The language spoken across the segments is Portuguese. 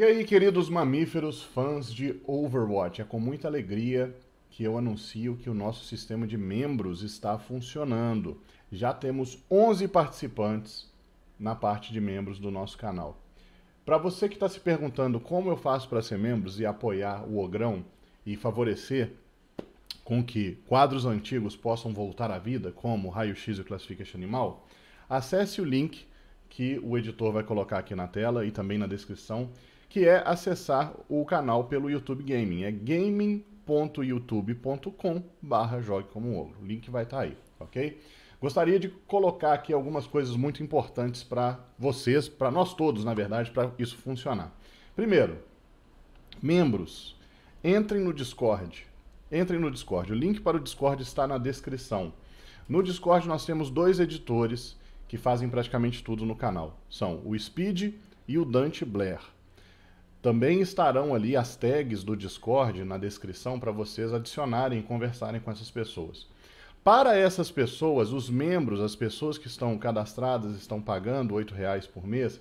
E aí, queridos mamíferos fãs de Overwatch, é com muita alegria que eu anuncio que o nosso sistema de membros está funcionando. Já temos 11 participantes na parte de membros do nosso canal. Para você que está se perguntando como eu faço para ser membros e apoiar o Ogrão e favorecer com que quadros antigos possam voltar à vida, como Raio X e Classification Animal, acesse o link que o editor vai colocar aqui na tela e também na descrição que é acessar o canal pelo YouTube Gaming. É gaming.youtube.com barra Jogue Como um Ogro. O link vai estar tá aí, ok? Gostaria de colocar aqui algumas coisas muito importantes para vocês, para nós todos, na verdade, para isso funcionar. Primeiro, membros, entrem no Discord. Entrem no Discord. O link para o Discord está na descrição. No Discord nós temos dois editores que fazem praticamente tudo no canal. São o Speed e o Dante Blair. Também estarão ali as tags do Discord na descrição para vocês adicionarem e conversarem com essas pessoas. Para essas pessoas, os membros, as pessoas que estão cadastradas, estão pagando R$ reais por mês,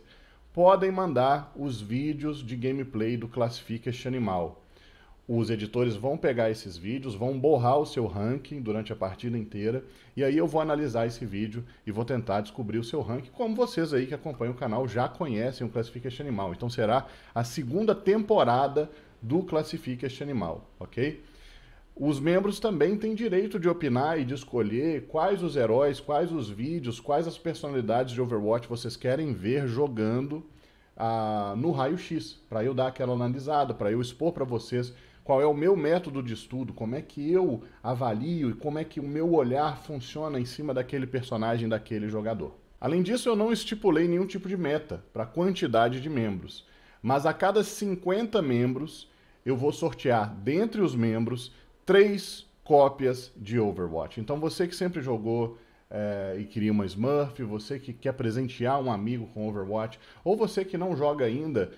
podem mandar os vídeos de gameplay do Classifica este animal. Os editores vão pegar esses vídeos, vão borrar o seu ranking durante a partida inteira, e aí eu vou analisar esse vídeo e vou tentar descobrir o seu ranking, como vocês aí que acompanham o canal já conhecem o Classifica este Animal. Então será a segunda temporada do Classifica este Animal, ok? Os membros também têm direito de opinar e de escolher quais os heróis, quais os vídeos, quais as personalidades de Overwatch vocês querem ver jogando ah, no raio-x, para eu dar aquela analisada, para eu expor para vocês qual é o meu método de estudo, como é que eu avalio e como é que o meu olhar funciona em cima daquele personagem, daquele jogador. Além disso, eu não estipulei nenhum tipo de meta para quantidade de membros, mas a cada 50 membros eu vou sortear dentre os membros três cópias de Overwatch. Então você que sempre jogou é, e queria uma Smurf, você que quer presentear um amigo com Overwatch, ou você que não joga ainda,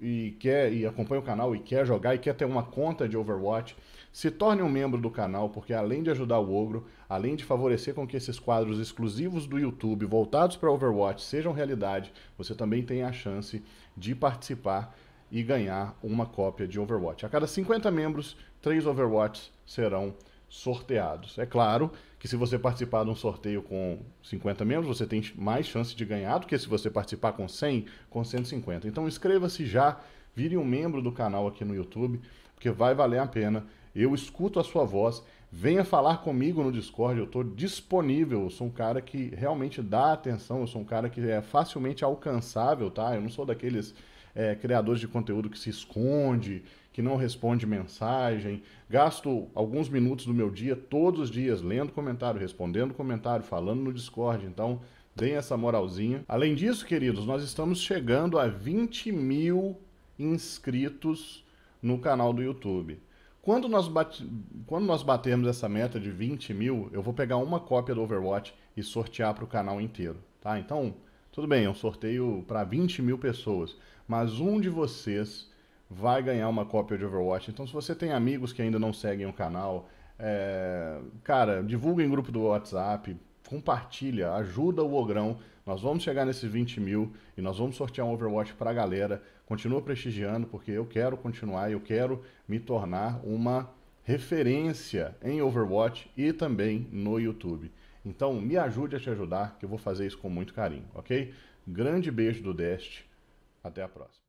e quer e acompanha o canal e quer jogar e quer ter uma conta de Overwatch, se torne um membro do canal, porque além de ajudar o Ogro, além de favorecer com que esses quadros exclusivos do YouTube voltados para Overwatch sejam realidade, você também tem a chance de participar e ganhar uma cópia de Overwatch. A cada 50 membros, 3 Overwatch serão sorteados. É claro que se você participar de um sorteio com 50 membros, você tem mais chance de ganhar do que se você participar com 100, com 150. Então inscreva-se já, vire um membro do canal aqui no YouTube, porque vai valer a pena. Eu escuto a sua voz, venha falar comigo no Discord, eu estou disponível, eu sou um cara que realmente dá atenção, eu sou um cara que é facilmente alcançável, tá? Eu não sou daqueles é, criadores de conteúdo que se esconde, que não responde mensagem. Gasto alguns minutos do meu dia, todos os dias, lendo comentário, respondendo comentário, falando no Discord. Então, deem essa moralzinha. Além disso, queridos, nós estamos chegando a 20 mil inscritos no canal do YouTube. Quando nós, bate... Quando nós batermos essa meta de 20 mil, eu vou pegar uma cópia do Overwatch e sortear para o canal inteiro. Tá? Então, tudo bem, é um sorteio para 20 mil pessoas, mas um de vocês vai ganhar uma cópia de Overwatch. Então, se você tem amigos que ainda não seguem o canal, é... cara, divulga em grupo do WhatsApp, compartilha, ajuda o Ogrão. Nós vamos chegar nesses 20 mil e nós vamos sortear um Overwatch para a galera. Continua prestigiando, porque eu quero continuar, eu quero me tornar uma referência em Overwatch e também no YouTube. Então, me ajude a te ajudar, que eu vou fazer isso com muito carinho, ok? Grande beijo do Dest. Até a próxima.